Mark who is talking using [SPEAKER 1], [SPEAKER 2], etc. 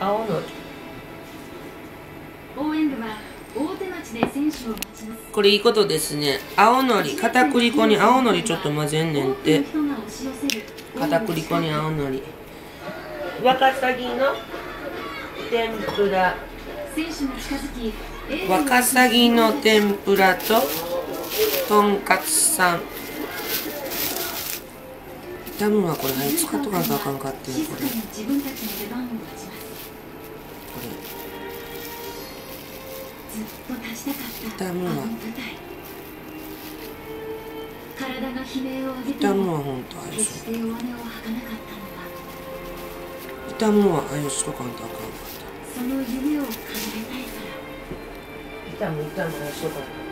[SPEAKER 1] 青の。り
[SPEAKER 2] 応援部は大手町で選手を待ちます。
[SPEAKER 1] これいいことですね。青のり。片栗粉に青のりちょっと混ぜんねんって。片栗粉に青のり。ワカサギの天ぷら。ワカサギの天ぷらととんかつさん。炒むわこれはい使っとかんとあかんかってんこれ
[SPEAKER 2] ずっと立ちたかった。
[SPEAKER 1] 痛むわ。
[SPEAKER 2] あの舞台。体が悲鳴を上げて
[SPEAKER 1] れ炒むわほんとああいうし
[SPEAKER 2] 決して弱音を吐かなかったのは。
[SPEAKER 1] 炒むわああいうしとかんとあかんかっ
[SPEAKER 2] その夢を叶えたいから。
[SPEAKER 1] た炒む炒むああいうしとかん。と